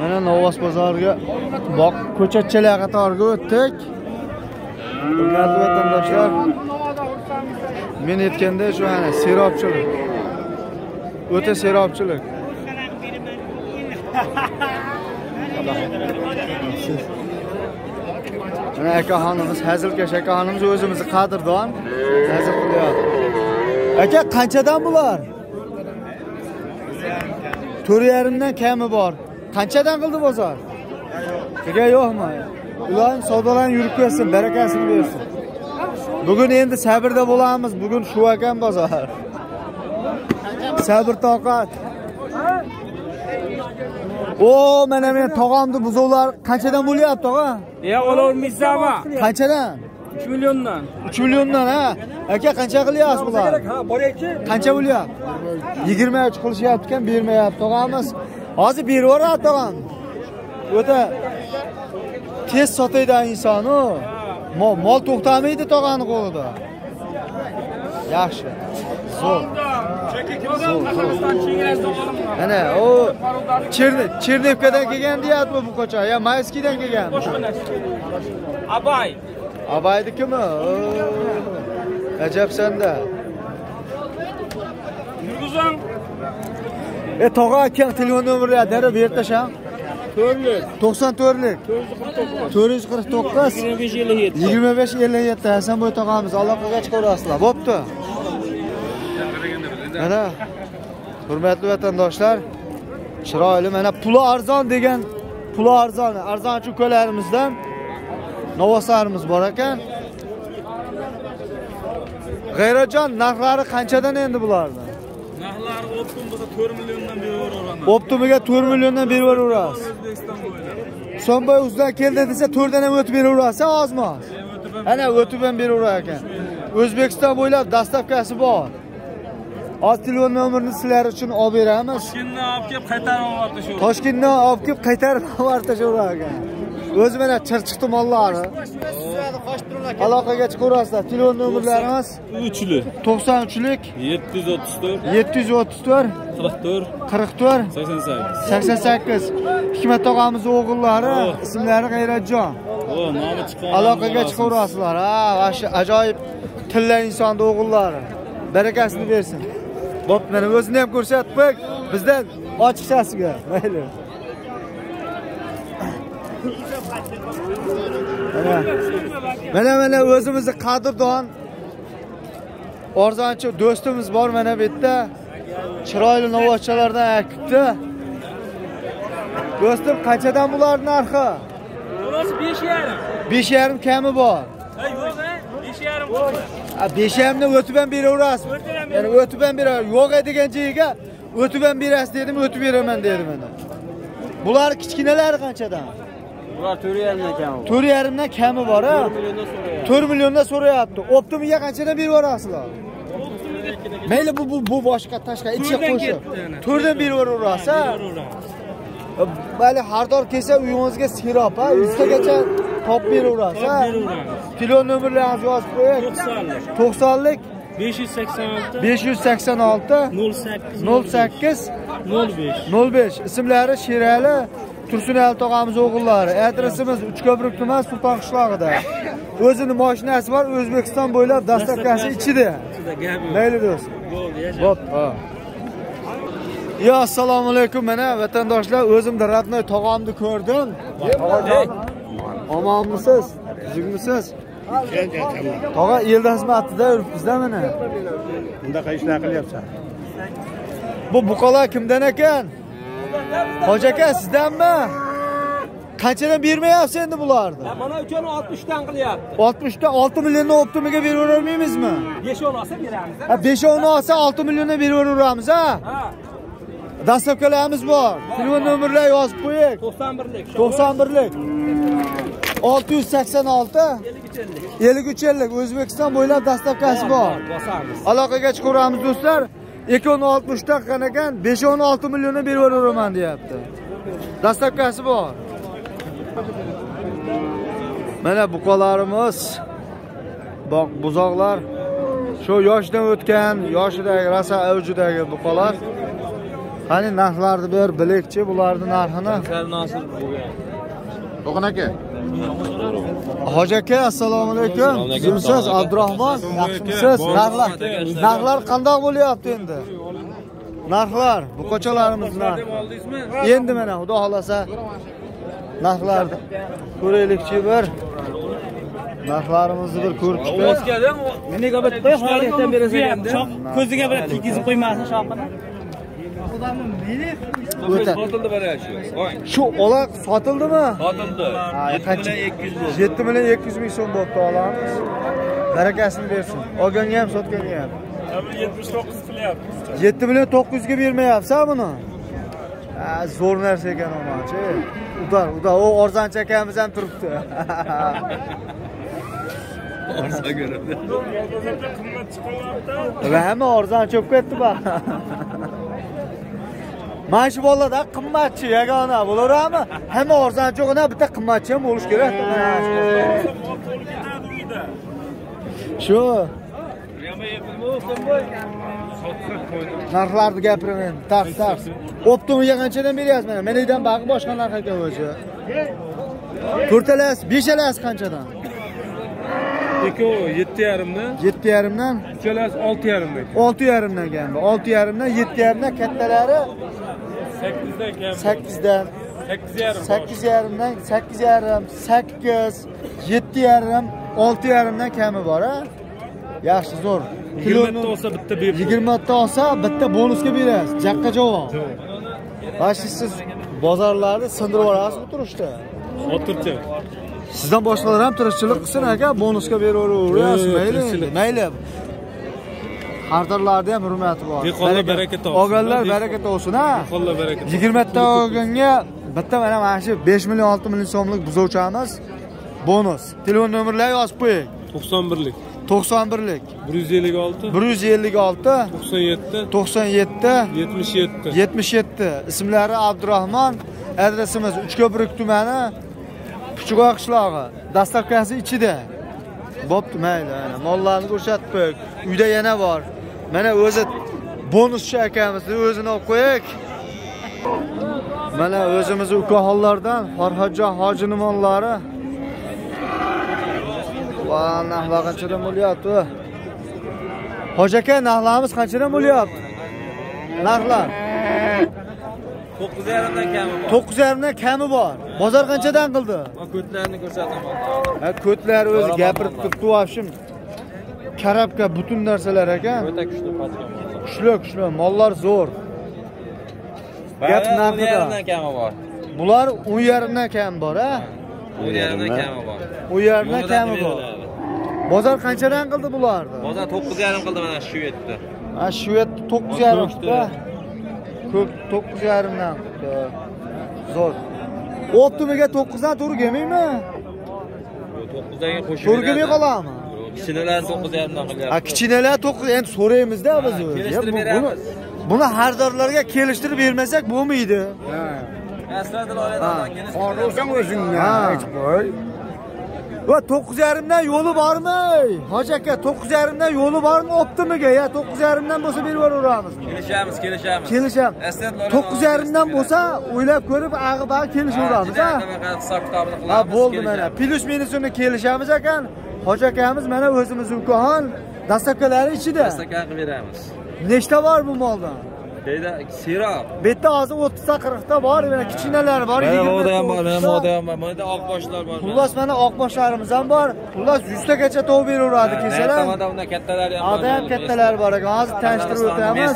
mana novvoz bozoriga boq ko'chatchilar qatoriga o'tdik. Hurmatli vatandoshlar. Men aytganday shu ana serobchilik. O'ta serobchilik. Mana akaxonimiz hazilkash akaxonimiz o'zimizni qadrdon. Hazil qilyapti. Aka qanchadan bular? To'rt yarimdan kami bor. Qanchadan qildi bozor? Aka yo'qmi? Ularni savdolarni yurib ketsin barakasini bersin. Bugun endi sabrda bo'lamiz. Bugun shu ekan bozor. Sabr toqat. O mana men tog'amni buzovlar qanchadan bo'lyapti tog'a? Ya olavermaysanmi? qanchadan 3 milliondan. 3 milliondan ha? Aka qancha qilyapsiz bular Ha, boryapti. qancha bo'lyapti yigirma uch qilishyapti ekan bermayapti tog'amiz hozir berib yuboradi tog'am o'ta tez sotadigan inson u Mo- mol to'xtamaydi tog'ani qo'lida yaxshi zo'r. Ana u chernevkadan kelgan deyapti bu ko'cha yo mayskiydan kelgan Abay. Abaydikimi Oo, ajabsanda Yurgizing. e tog'a akam telefon nomerlar darrov berib tashlang To'rtlik. to'qson to'rtlik 449. to'rt yuz qirq to'qqiz 25 57. yigirma besh ellik yetti hasanbo'y tog'amiz aloqaga chiqaverasizlar bo'pti mana hurmatli vatandoshlar chiroyli mana puli arzon degan puli arzon arzonchi ukalarimizdan novvoslarimiz bor ekan. G'ayratjon narxlari qanchadan endi bularni? Narxlari optim bo'lsa 4 milliondan beraveramiz. optimiga to'rt milliondan berib bo'ylab. so'mboy uzdan keldi desa to'rtdan ham o'tib beraverasiz ozmi oz? Ana o'tib ham beraverar ekan. O'zbekiston bo'ylab dastavkasi bor. Hozir telefon nomerini sizlar uchun olib beramiz. Toshkentdan olib kelib qaytarib yubordi shu. toshkentdan olib kelib qaytarib olib tashlaverar ekan o'zi mana chirchiq mollari aloqaga chiqaverasizlar. Telefon nomerlarimiz Uchli. to'qson uchlik. 734 yetti yuz o'ttiz to'rt. 44 qirq to'rt. 88. sakson sakkiz. Hikmat tog'amizni o'g'illari ismlari g'ayratjon. O, nomi chiqqan. aloqaga chiqaverasizlar. Ha vashi ajoyib tilla insonni o'g'illari. Barakasini bersin. Bo'pti mana o'zini ham ko'rsatdik. Bizdan ochiqchasiga. Mayli mana mana o'zimizni qadrdon arzonchi do'stimiz bor mana bu yerda. Chiroyli novvochalardan akibdi do'stim qanchadan bularni narxi Burası 5 yarim. besh yarim kami bor. Yo'q? 5 yarim besh yarimni o'tib ham beraverasiz. Yani o'tib ham beraver yo'q degan joyiga o'tib ham berasiz dedim o'tib beraman dedi mana bular kichkinalari qanchadan Bular 4 yarimdan kam. to'rt yarimdan kami bor a milliondan so'rayapti. to'rt milliondan so'rayapti. Optimiga qanchadan berib yuborasizlar? Mayli bu bu bu boshqa tashqa ichiga qo'shib. to'rtdan berib yuboraverasiz a mayli har doim kelsa uyingizga sirob a yuztagacha topib beraverasiz a telefon nomerlaringizni yozib qo'ying 90. to'qsonlik. 586 besh yuz sakson olti. 08 nol sakkiz 05. nol besh. Ismlari sherali tursunali tog'amiz o'g'illari adresimiz uchko'prik tuman sulton qishlog'ida o'zini moshinasi bor o'zbekiston bo'ylab dastavkasi ichida Ichida gap yo'q. mayli do'st Bo'ldi, yasha. bo'pti ha yo assalomu alaykum mana vatandoshlar o'zimda родной tog'amni ko'rdim tog'ajon omonmisiz tuzukmisiz tog'a el xizmatida yuribmizda mana bunaqa ishlar qilyapsan bu buqalar kimdan ekan hoji aka sizdanmi? Qanchadan bermayapsiz endi bularni? Mana uchun 60 dan qilyapti. oltmishta olti milliondan optimiga 5 10 olsa beramiz. ha? Beshovini olsa olti milliondan berib yuboramiz ha. Dastavkalarimiz bor. Telefon nomerlar yozib qo'ying 91lik. to'qson birlik. Olti yuz sakson olti. 53 ellik. Uch ellik. O'zbekiston bo'ylab dastavkasi bor aloqaga chiqaveramiz do'stlar ikkovini oltmishta qilgan ekan beshovini olti milliondan berib yuboraman deyapti dastavkasi bor mana buqalarimiz boq buzoqlar shu yoshdan o'tgan yoshidagi rosa avjidagi buqalar qani narxlarni ber bilikchi bularni narxini Sal nasib bo'lgan. To'qin aka. Hoji aka assalomu alaykum kimsiz abdurahmon yaxshimisiz narxlar narxlar qandoq bo'lyapti endi narxlar bu ko'chalarimiz narxi endi mana xudo xohlasa narxlarni ko'raylikchi bir narxlarimizni bir ko'rib Meniga bir qo'y xonlikdan berasan endi. Ko'ziga bir kiygizib qo'ymasin shoxini. O'ta sotildi mana shu. Ola sotildimi Sotildi. Ha, 7 qancha? million 200 bo'ldi. 7 million 200 ming so'm bo'pti olamiz barakasini bersin olganga ham sotganga ham 79 qilyapmiz. 7 million 900 ga bermayapsan buni zo'r narsa ekan onachi udar udar u arzonchi akamiz ham turibdi Orsa ko'radi. va hamma arzon cho'p ketdi ba mana shu bolalarda qimmatchi yagona bo'laverami? Hamma arzon cho'g'ina bitta qimmatchi ham bo'lishi kerak. Shu narxlarni gapiraman. Endi tars tars optimiga qanchadan beryapsiz mana menidan bag'i boshqa narx ekan o'zi to'rtalasi beshalasi qanchadan Ikkovi 7,5 dan, yetti yarimdan? Uchalasi 6,5 dan. olti yarimdan keldi. Olti yarimdan yetti yarimdan kattalari 8 dan kam. sakkizdan 8,5. sakkiz yarimdan sakkiz yarim sakkiz yetti yarim olti yarimdan kami bor a yaxshi zo'r. 20 ta olsa bitta berib. yigirmata olsa bitta bonusga berasiz. Jaqqa javob. Mana shu siz bozorlarni sindirib yuborasiz bu turishda? O'tirchi. sizdan boshqalar ham tirikchilik qilsin aka. Bonusga beraverasiz mayli mayli xaridorlarni ham hurmati bor. Dehqonlar Baraka- baraka topsin. olganlar Deh- baraka topsin ha? Qo'llar baraka. yigirmata olganga bitta mana mana shu besh million olti million so'mlik buzuvchamiz bonus. Telefon nomerlarini yozib qo'ying. 91lik, to'qson birlik. 156, bir yuz ellik olti. 97, to'qson yetti. 77. yetmish yetti. Ismlari abdurahmon. Adresimiz uchko'prik tumani. Kuchug'oq qishlog'i. Dastavkasi ichida. Bo'pti mayli mollarni ko'rsatib qo'yik uyda yana bor mana o'zi bonuschi akamizni o'zini olib qo'yik mana o'zimizni ukaxonlardan farhodjon hojini mollari va narxlar qanchadan bo'lyapti? Hoji aka narxlarimiz qanchadan bo'lyapti? Narxlar 9,5 dan kami bor. to'qqiz yarimdan kami bor. Bozor qanchadan qildi? Ko'tlarni ko'rsataman. ko'tlar o'zi gapirib turibdi vobshim karabka butun narsalar ekan. O'ta kuchli kuchli kuchli mollar zo'r. Gap narxida kami bor. bular o'n yarimdan kam bor a o'n yarimdan kami bor. o'n yarimdan kami bor. Bozor qanchadan qildi bularni? Bozor 9,5 qildi mana shu yerda. ha shu yerda to'qqiz yarimda ko'p to'qqiz yarimdan qildi. Zo'r. Optimiga to'qqizdan to'g'ri kelmaymi 9danga qo'shib. to'g'ri kelmay qoladimi Kichinalarni 9,5 dan qilyapti. Ha kichinalar to'qqiz endi so'raymizda biz o'zi. kelishtirib beramiz. buni xaridorlarga kelishtirib bermasak bo'lmaydi. Aslida oiladan Qorulsan o'zingni Ha. aytib qo'y. Va to'qqiz yarimdan yo'li bormi? Hoji aka to'qqiz yarimdan yo'li bormi optimiga? Ya to'qqiz yarimdan bo'lsa berib yuboramiz. kelishamiz, kelishamiz. Kelisham. Aslida To'qqiz yarimdan bo'lsa o'ylab ko'rib kelishaveramiz ha. Ha bo'ldi mana. Plyus minusini kelishamiz ekan. Hoji akamiz mana o'zimiz ukaxon dastavkalari ichida. Stakan qilib beramiz. Nechta bor bu moldan? Deydi, siroq. Bu yerda hozir 30 ta 40 ta bor, mana kichkinalar bor, Mana 20 moda ta, ham bor, mana 30 ta. moda ham bor. Mana oq boshlar bor. Xullas mana oq boshlarimiz ham bor. Xullas 100 tagacha tov beraveradi kelsalar. Tomonda bundan kattalari ham bor. Ada ham kattalar bor ekan. Hozir tanishtirib o'tamiz.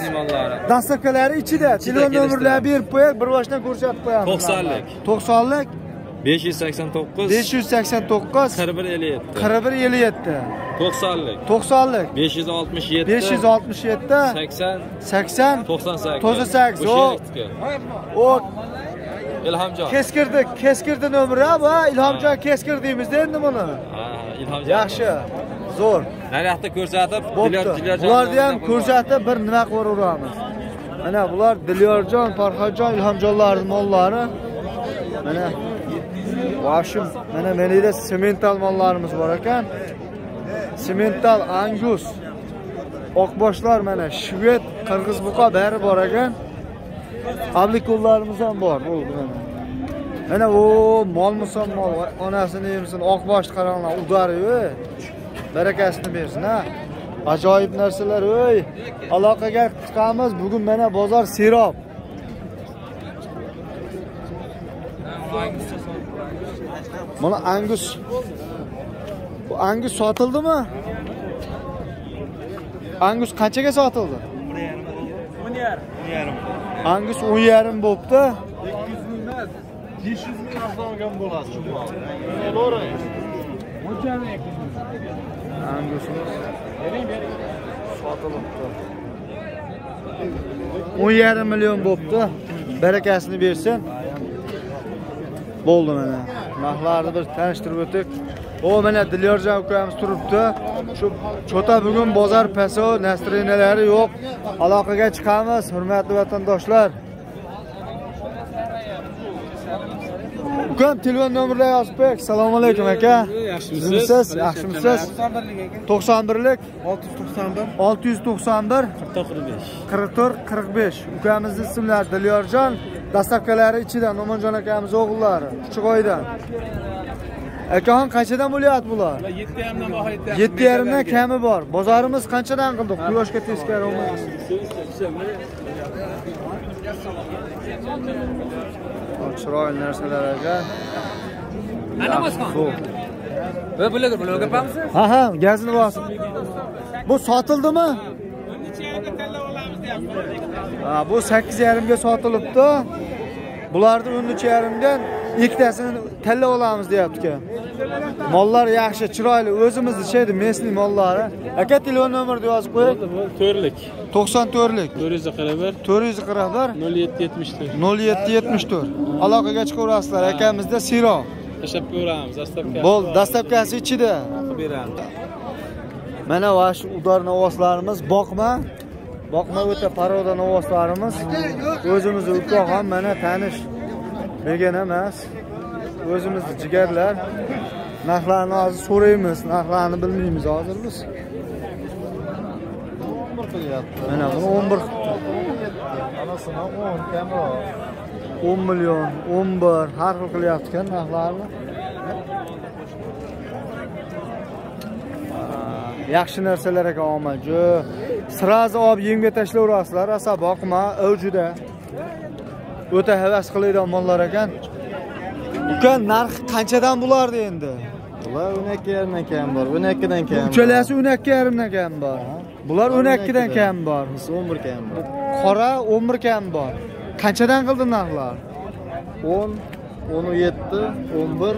Dastavkalari ichida. Telefon nomerlarini berib qo'yib, bir boshdan ko'rsatib qo'yamiz. 90lik. 90lik 589 589 4157 4157 90lik 90lik 567 567 80 80 98 98, Bu o. sherikniki. o Ilhomjon. keskirdi, keskirdi nomeri bu Ilhomjon keskir deymizda endi buni. Ilhomjon. Yaxshi. Zo'r. Naryoqda ko'rsatib, Bo'pti. Bularni ham ko'rsatib bir nima qilib yuboramiz. Mana bular Dilyorjon, Farhodjon, Ilhomjonlarning mollari. Mana Vashim, mana menida semental mollarimiz bor ekan. Semental Angus. Oqboshlar mana Shved, Qirg'iz buqa bari bor ekan. Ablikullarimiz ham bor. Bo'ldi mana. Mana o molmisan mol, onasini yemisin, oq boshli qaranglar, udari, ey. Barakasini bersin, ha. Ajoyib narsalar, ey. Aloqaga chiqamiz. Bugun mana bozor serob. Mana Angus. Bu Angus sotildimi? Angus qanchaga sotildi? 10 Angus 10.5 bo'pti. 500 ming avtomobil bo'ladi shu mol. Angusimiz sotilibdi. 10.5 million bo'pti. Barakasini bersin. Bo'ldi mana. Narxlarni bir tanishtirib o'tdik. O mana Dilyorjon ukamiz turibdi. Shu chota bugun bozor paso, nastrenalari yo'q. Aloqaga chiqamiz, hurmatli vatandoshlar. Ukam telefon nomerlar yozib qo'ying. Assalomu alaykum aka. Yaxshimisiz? Yaxshimisiz? 91lik 691 691 44 45 ukamizni ismlari Dilyorjon dastavkalari ichida Nomonjon akamiz o'g'illari Chuchiqoydan akaxon qanchadan bo'lyapti bular? 7 dan baho 7 yetti yarimdan kami bor. Bozorimiz qanchadan qildik quyoshga teskari olmay chiroyli narsalar aka. Xo'p. va bularga gapamiz ha ha gazini bosib bu sotildimi? Ha bu sakkiz yarimga sotilibdi bularni o'n uch yarimdan ikkitasini tanlab olamiz deyapti aka mollar yaxshi chiroyli o'zimizni sheydi местный mollari. Aka telefon nomerni yozib qo'ying. To'rtlik. To'qson to'rtlik. To'rt yuz qirq bir to'rt yuz qirq bir nol yetti yetmish to'rt. Nol yetti yetmish to'rt. Aloqaga chiqaverasizlar akamizda siro tashlab ko'ramiz zastavka bo'l dastlabkasi ichida. Qilib beramiz. Mana va shu udor novoslarimiz boqma boqma o'ta paroda novoslarimiz. O'zimizni uka ham mana tanish begona emas. O'zimizni jigarlar. Narxlarni hozir so'raymiz. Narxlarni bilmaymiz hozir biz. Mana buni o'n bir o'n million o'n bir. Har xil qilyapti ekan narxlarni. Yaxshi narsalar ekan omadju srazi olib yemga tashlayverasizlar rosa boqma juda o'ta havas qiladigan mollar ekan uka narxi qanchadan bo'lardi endi Bular 12 yarimdan kam bor, 12 dan kam. uchalasi o'n ikki yarimdan kam bor bular o'n ikkidan kam bor 11 kam bor. qora o'n bir kam bor qanchadan qildi narxlar 10, 17, 11,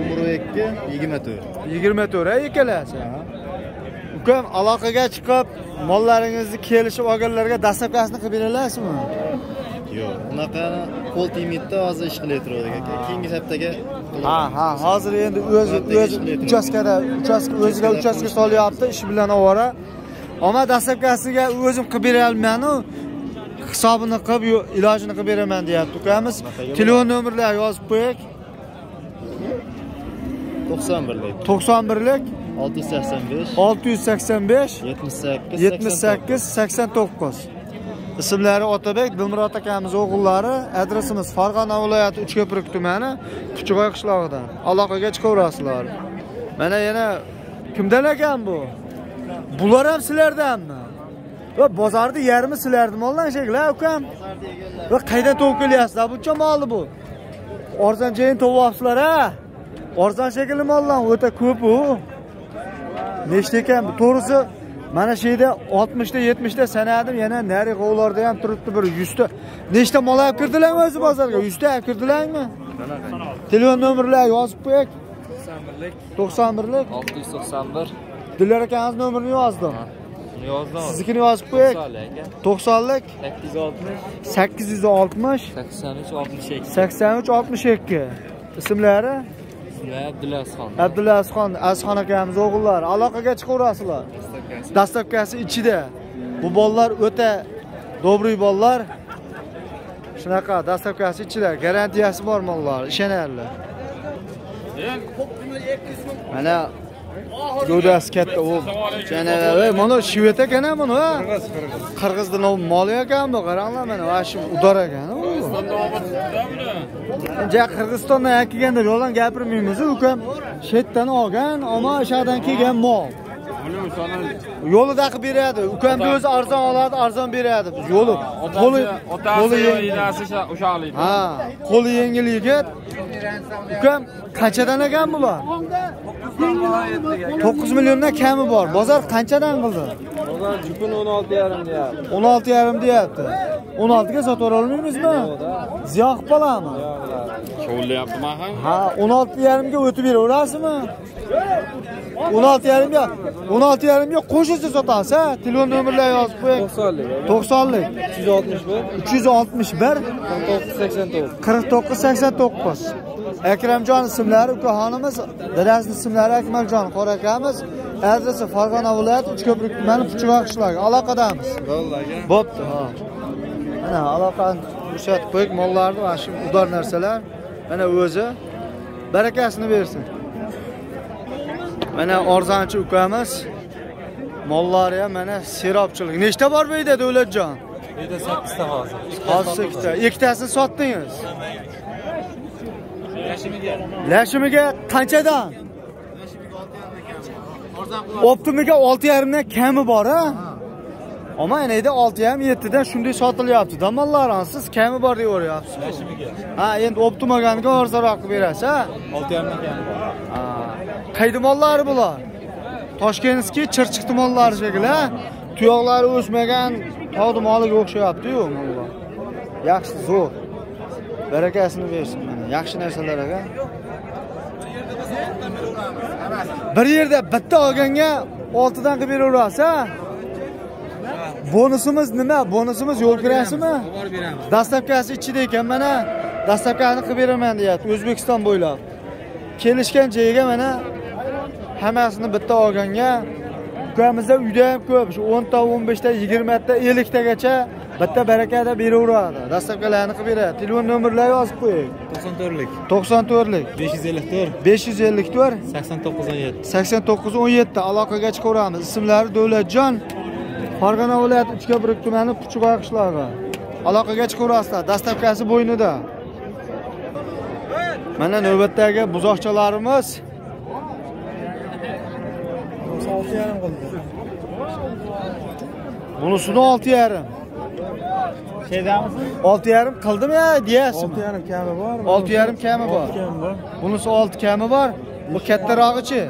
11 2, 24. yigirma to'rt ikkalasi ukam aloqaga chiqib mollaringizni kelishib olganlarga dastavkasini qilib beralasizmi? Yo'q, unaqani qo'l tegmaydida hozir ish qilayotib turdik aka. Keyingi haftaga ha ha hozir endi o'zi o'zi uchastkada uchastka o'ziga uchastka solyapti ish bilan ovora. Ammo dastavkasiga o'zim qilib berolmayman hisobini qilib ilojini qilib beraman deyapti ukamiz. Telefon nomerlar yozib qo'ying 91 lik, to'qson birlik 685, olti yuz sakson besh 78, yetmish sakkiz sakson to'qqiz ismlari otabek dilmurod akamiz o'g'illari adresimiz farg'ona viloyati uchko'prik tumani kuchiboy qishlog'idan aloqaga chiqaverasizlar mana yana kimdan ekan bu? Bular ham sizlardanmi va bozorni yarmi sizlarni moldan shekilli ukam va qayerdan tovib kelyapsizlar buncha molni bu arzon cheyin tovyapsizlar a arzon shekilli moldan o'ta ko'p u nechta ekan? To'g'risi mana shu yerda oltmishta yetmishta sanadim yana nari g'ovlarda ham turibdi bir yuzta. Nechta mol olib kirdilarmi o'zi bozorga? Yuzta olib kirdilarmi? Telefon nomerlar yozib qo'ying to'qson birlik. Olti yuz to'qson bir. Dillar akamiz nomerini yozdim yozdim. Siznikini yozib qo'ying aka. To'qsonlik? Sakkiz yuz oltmish. Sakkiz yuz oltmish. Sakson uch oltmish ikki. Sakson uch oltmish ikki. Ismlari ismi abdulazizxon abdulla azxon azxon akamiz o'g'illari aloqaga chiqaverasizlar. Dastavkasi ichida. Bu bolalar o'ta добрый bolalar. Shunaqa dastavkasi ichida. Garantiyasi bor mollar. Ishonarli. Mana gavdasi katta u mana shvet ekan a buni qirg'izni moli ekan bu qaranglar mana mana shu udor ekan ja qirg'izistondan kelganda yolg'on gapirmaymiz ukam. Shu yerdan olgan ammo o'sha yerdan kelgan mol. Yo'lida qilib beradi. Ukamni o'zi arzon oladi arzon beradi. Yo'li qo'li qo'li yengil. o'shalik ha qo'li yengil yigit. Ukam qanchadan ekan bular? To'qqiz milliondan kami bor. Bozor qanchadan qildi? Bozor jupun 16 yarim deyapti. o'n olti yarim deyapti. O'n oltiga sotib olmaymizmi? Ziyon qilib qoladimi shovulyaptimi ham ha o'n olti yarimga o'tib beraverasizmi o'n olti yarimga o'n olti yarimga qo'shilsa sotasiz ha? Telefon nomerlarini yozib qo'ying. 90lik. to'qsonlik. 361 uch yuz oltmish bir. 49 89. qirq to'qqiz sakson to'qqiz. Akramjon ismlari ukaxonimiz dadasini ismlari akmaljon qora akamiz adresi farg'ona viloyati uchko'prik tumani puchvoq qishlog'i. Aloqadamiz. Bo'pti ha. Mana aloqani ko'rsatib qo'ydik mollarni mana shu udor narsalar. Mana o'zi barakasini bersin mana arzonchi ukamiz. Mollari ham mana serobchilik nechta bor bu yerda davlatjon Uyda 8 ta hozir. hozir ikkita ikkitasini sotdingiz. Lashimiga qanchadan? Optimiga olti yarimdan kami bor a ammo endi olti yarim yettidan shunday sotilyaptida mollarim siz kami bor deyaveryapsiz ha endi optimaganiga arzonroq qilib berasiz a 6 yarimdan kami bor. Ha, qaydi mollari bular? Toshkentskiy chirchiqni mollari shekilli a tuyoqlari o'smagan tog'ni moliga o'xshayapti-yu mollar yaxshi zo'r. Barakasini bersin mana. Yaxshi narsalar aka bir yerda bitta olganga oltidan qilib beraverasiz a bonusimiz nima? Bonusimiz yo'l kirasimi dastavkasi ichida ekan mana. Dastavkani qilib beraman deyapti o'zbekiston bo'ylab. Kelishgan joyiga mana hammasini bitta olganga. Ukamizda uyda ham ko'p shu o'nta o'n beshta yigirmata elliktagacha bitta barakada beraveradi. Dastavkalarni qilib beradi. Telefon nomerlarini yozib qo'ying. 94lik. to'qson to'rtlik. 554 besh yuz ellik to'rt. 8917. sakson to'qqiz o'n yetti. Aloqaga chiqaveramiz. Ismlari davlatjon farg'ona viloyati uchko'prik tumani puchqoq qishlog'i aloqaga chiqaverasizlar dastavkasi bo'ynida. Mana navbatdagi buzoqchalarimiz. Olti yarim qildi. bunisini olti yarim. Shaydamisiz? olti yarim qildimi ya deyapsizmi yarim kami bor. olti yarim kami bor. Bunisi olti kami bor. Bu kattarog'ichi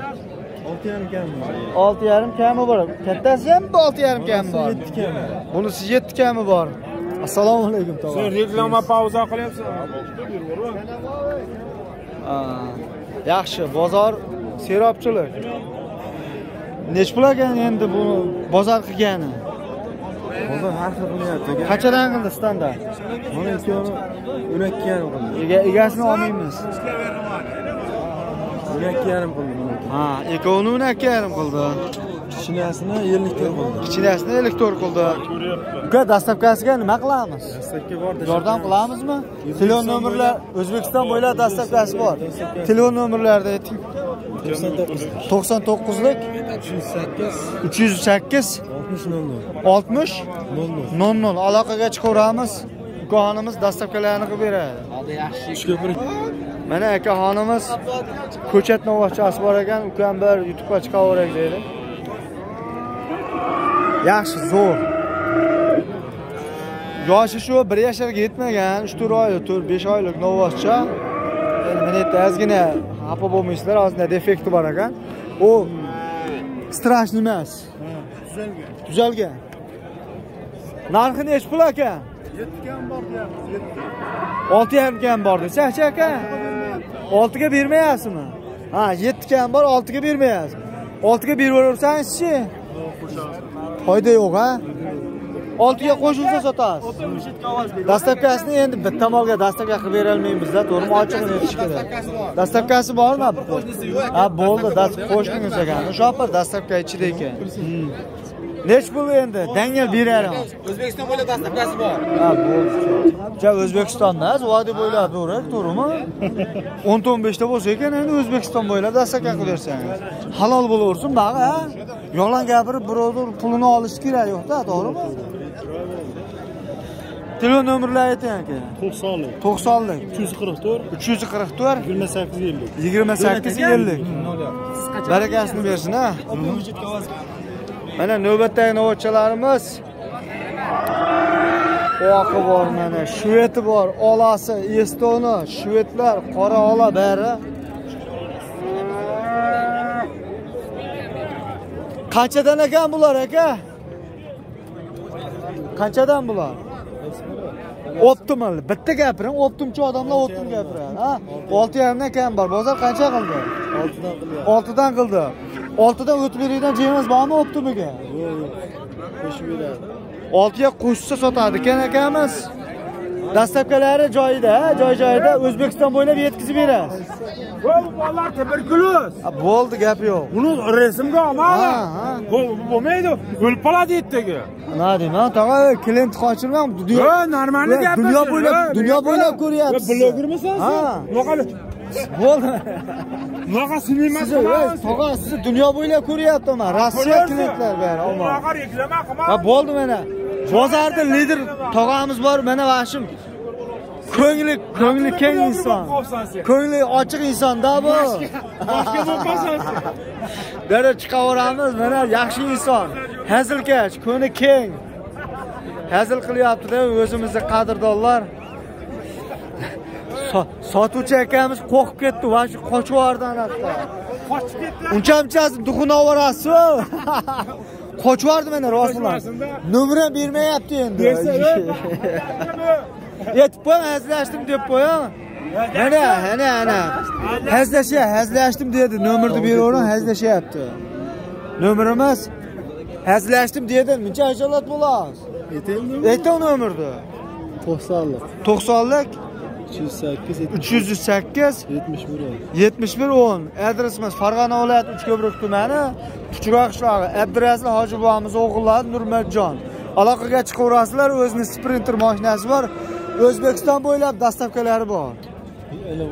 6 yarim kami bor. olti yarim kami bor. Kattasi ham bu olti yarim kami bor. kami. bunisi yetti kami bor. Assalomu alaykum tog'a reklama pauza qilyapsan. Yaxshi bozor serobchilik nech pul ekan endi bu bozor qilgani? Bozor har xil qilyapti qanchadan qildi standart Mana ikkovi 12 yarim qildi. Ega- egasini olmaymiz. 12 yarim qildi. Ha ikkovini o'n ikki yarim qildi. Kichkinasini 54 qildi. kichinasini elektr qildi. Uka dastavkasiga nima qilamiz? Dastavka bor. yordam qilamizmi? Telefon nomerlar o'zbekiston bo'ylab dastavkasi bor. telefon nomerlarini ayting. 99 to'qson to'qqizlik. 308 uch yuz sakkiz. 60 00 oltmish? 00. nol nol aloqaga chiqaveramiz. Ukaxonimiz dastavkalarni qilib beradi. Uchko'prik mana akaxonimiz ko'chat novvochchasi bor ekan ukam bir youtube'ga chiqaverak deydi yaxshi zo'r. Yoshi shu bir yasharga yetmagan uch to'rt oylik to'rt besh oylik novvochcha endi mana yerda ozgina xafa bo'lmaysizlar ozgina defekti bor ekan. U страшный emas. Tuzalgan. Narxi nechi pul aka? Olti yarim kam bor desachi aka oltiga bermayapsizmi? Ha yetti ham bor oltiga bermayapsiz. Oltiga yuborsangizchi. foyda yo'q a oltiga qo'shilsa sotasiz. Dostavkasini endi bitta molga dostavka qilib berolmaymizda to'g'rimi? Ochig'ini aytish kerak. Dostavkasi bormi? Ha bo'ldi qo'shningiz ekan o'sha bir ichida ekan. Hmm. Nech pul endi? Dangel beraring o'zbekiston bo'ylab dastavkasi bor. Ha bo'ldi. Ja o'zbekistonda vodiy bo'ylab to'g'ri to'g'rimi? o'nta o'n beshta bo'lsa ekan endi o'zbekiston bo'ylab dastavka qilib bersangiz. Halol bo'laversin bag'i ha? Yolg'on gapirib birovni pulini olish kerak yo'qda to'g'rimi? Telefon nomerlarini ayting aka. to'qsonlik to'qsonlik uch yuz qirq to'rt. uch yuz qirq to'rt. yigirma sakkiz ellik. yigirma sakkiz ellik. Barakasini bersin ha mana navbatdagi novvochalarimiz oqi bor mana shveti bor olasi estoni shvetlar qora ola bari. Qanchadan ekan bular aka? Qanchadan bular? Optimal bitta gapiring optimchi odamlar optim gapiradi ha? Olti yarimdan kam bor bozor qancha qildi? Oltidan qilyapti oltidan qildi oltidan o'tib beradigan joyimiz bormi optimiga yo'q qo'shib beradi. Oltiga qo'shsa sotadi. Ekan akamiz dastavkalari joyida ha, joy joyida o'zbekiston bo'ylab yetkazib berasiz. Bolalar tuberkulyoz Ha, bo'ldi gap yo'q. Buni rasmga ha olmadi ha bo'lmaydi. O'lib qoladi ertaga nima deyman tog'a klient qochirmang dunyo Yo, normalni Yo, gapirsin, dunyo bo'ylab yo, dunyo bo'ylab ko'ryapsiz. Sen? ha bo'ldi. Bunaqa ey, tog'a sizni dunyo bo'ylab ko'ryapman rossiya klientlar bari omon bunaqa reklama ha qilma bo'ldi mana. Bozorda lider tog'amiz bor mana vashim ko'ngli ko'ngli keng inson. ko'ngli ochiq insonda bu. Boshqa bo'lmasan dara chiqaveramiz mana yaxshi inson. Hazilkash ko'ngli keng. Hazil qilyaptida o'zimizni qadrdonlar sotuvchi akamiz qo'rqib ketdi va shu qochib yubordi anaqa qochib ketdi uncha munchasi duxini oborasiz qochib yubordi mana rostlan nomer ham bermayapti endi yetib qo'ying hazillashdim deb qo'ying mana ana ana hazlasha hazlashdim dedi nomerni beravering hazlashyapti nomerimiz hazlashdim dedi muncha hashalat bo'lasiz ayting nomerni to'qsonlik to'qsonlik uch yuz sakkiz uch yuz sakkiz? Yetmish bir o'n. Yetmish bir o'n. Adresimiz farg'ona viloyati uchko'prik tumani kuchukroq qishlog'i. Abdurazil hoji bobomiz o'g'illari nurmatjon. Aloqaga chiqaverasizlar o'zini sprinter mashinasi bor. O'zbekiston bo'ylab dastavkalari bor. Ilm